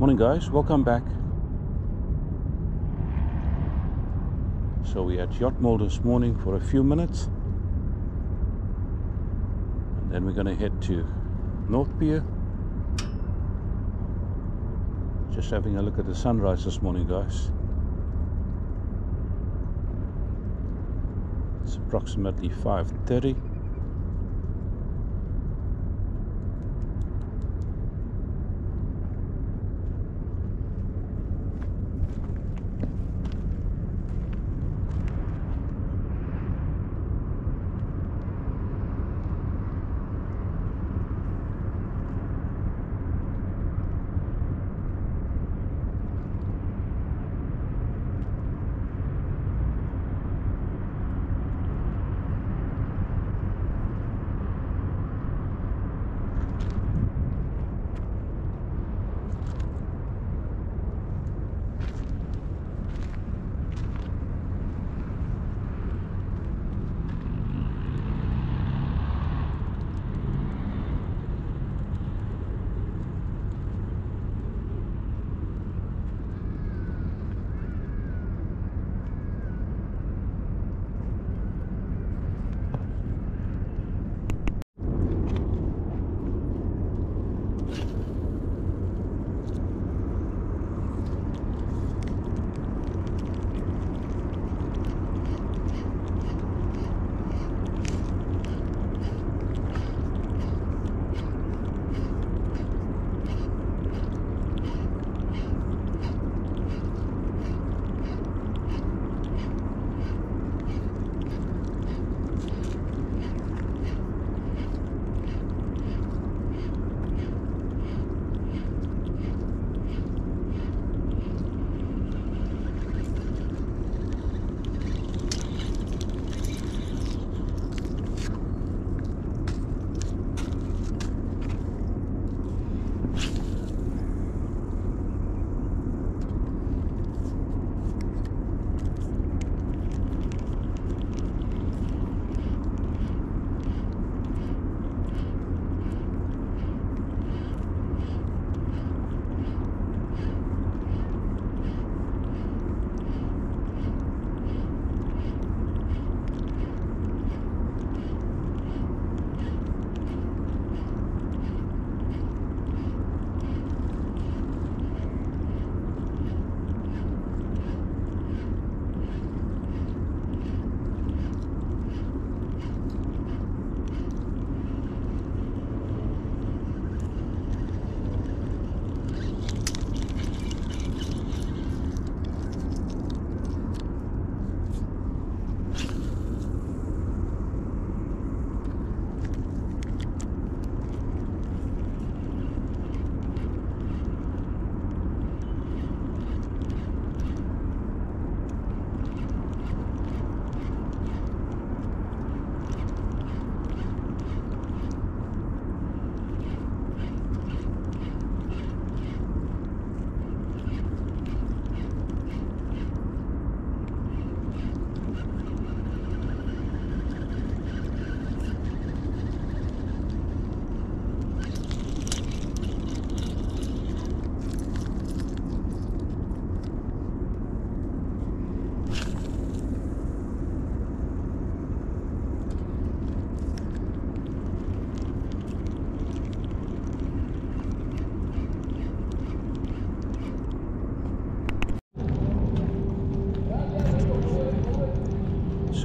Morning guys, welcome back. So we had Yacht Mole this morning for a few minutes. And then we're gonna head to North Pier. Just having a look at the sunrise this morning guys. It's approximately 5.30.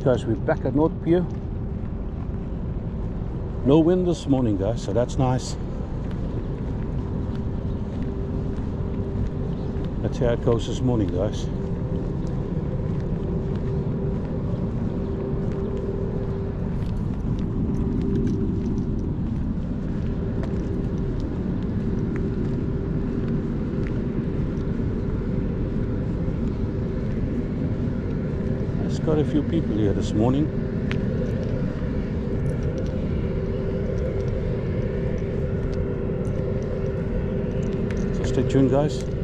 guys, we're back at North Pier. No wind this morning, guys, so that's nice. That's how it goes this morning, guys. There's quite a few people here this morning. So stay tuned, guys.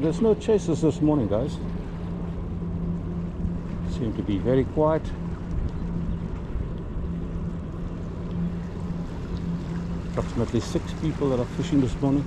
There's no chasers this morning, guys. Seem to be very quiet. Approximately six people that are fishing this morning.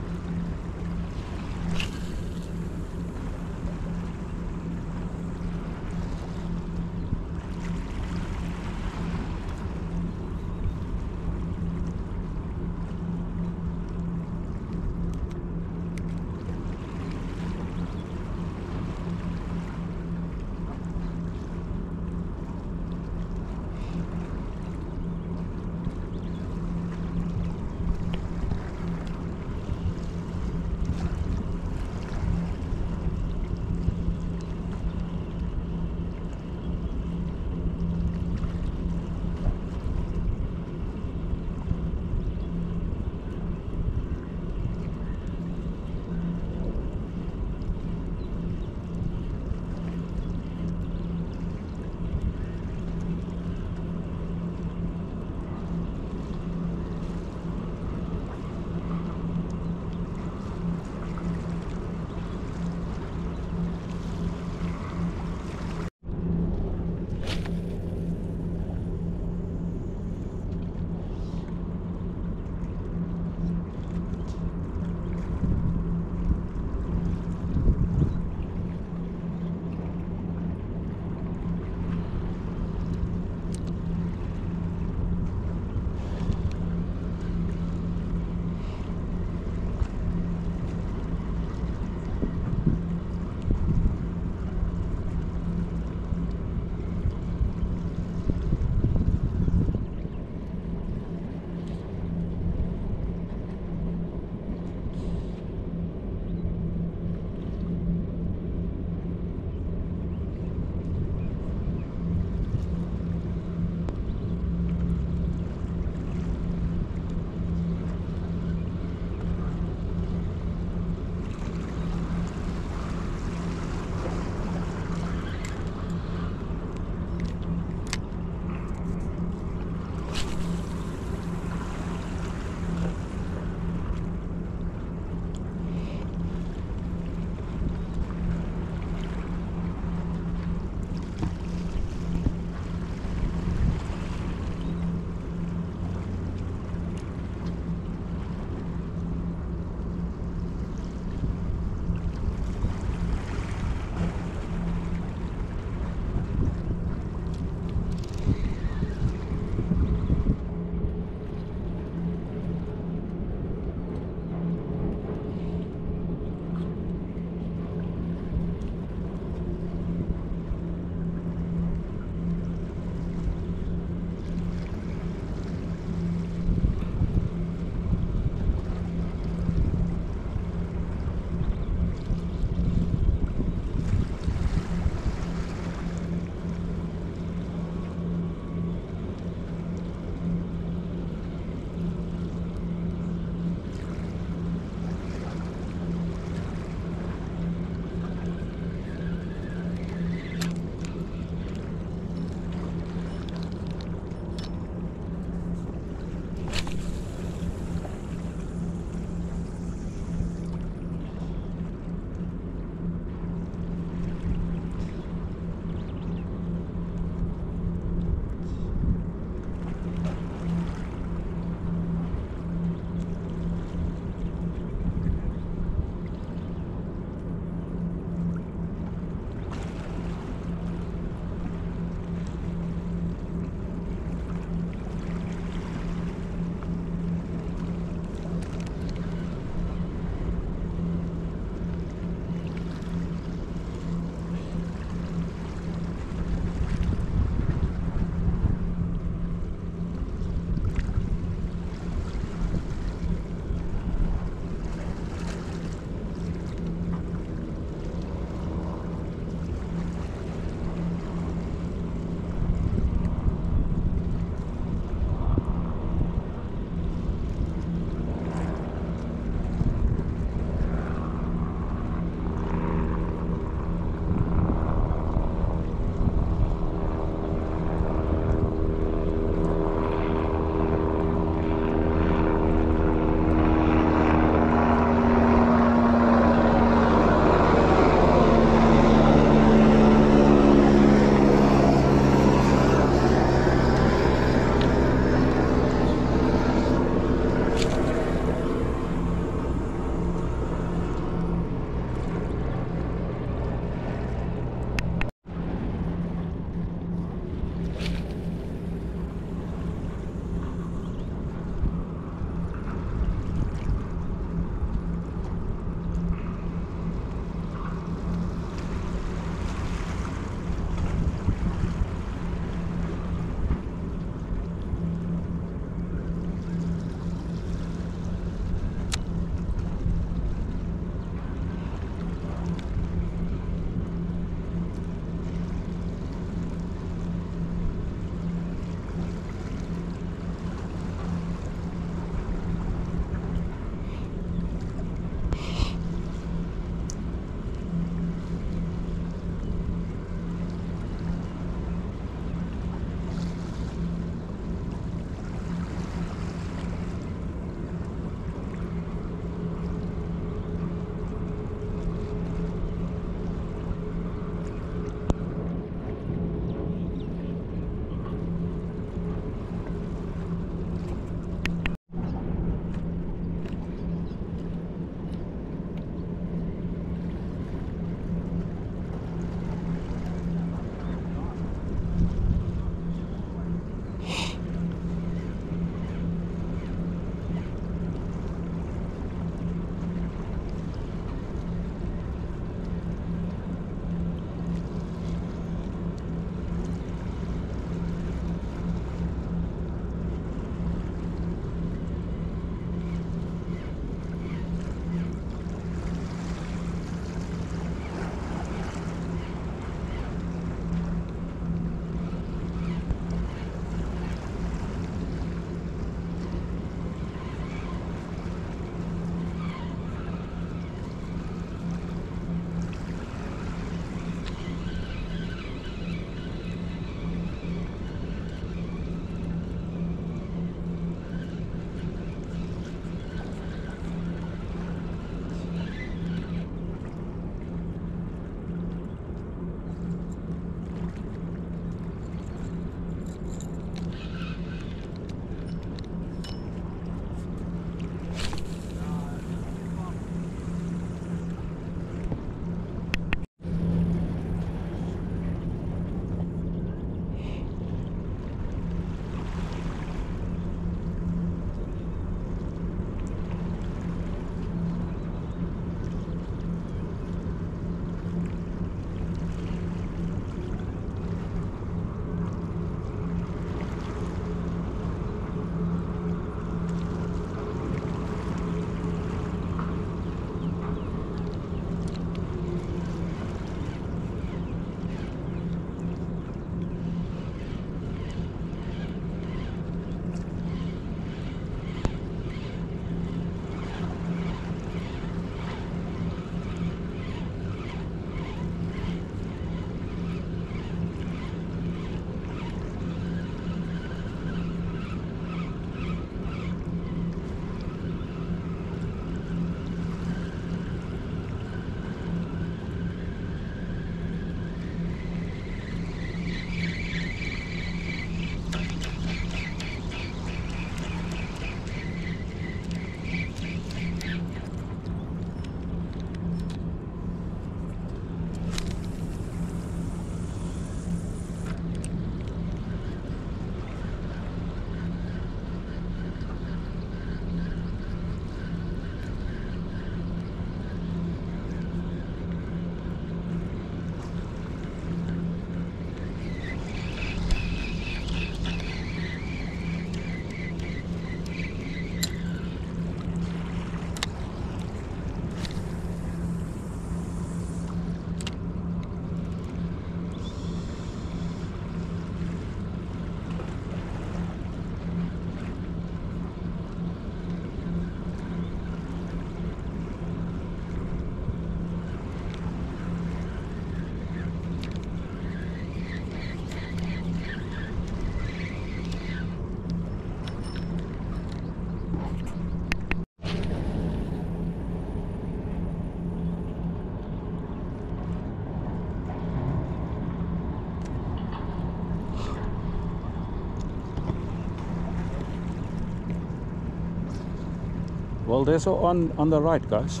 Well, there's on on the right, guys.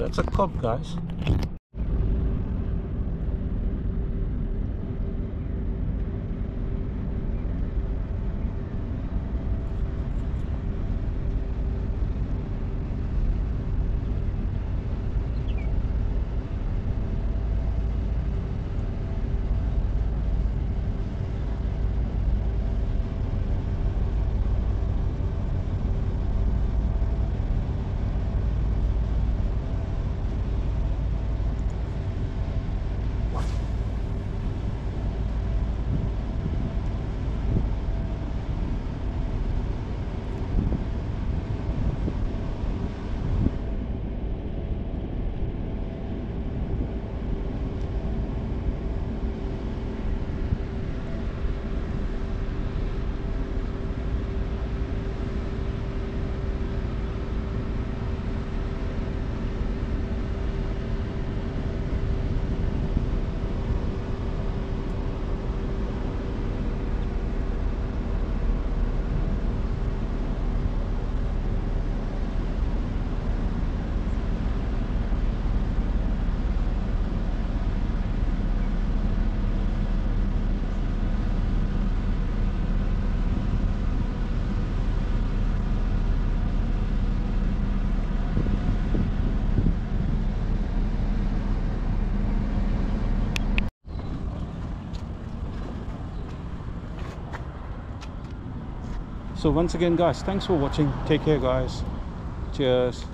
That's a cop, guys. So once again guys thanks for watching. Take care guys. Cheers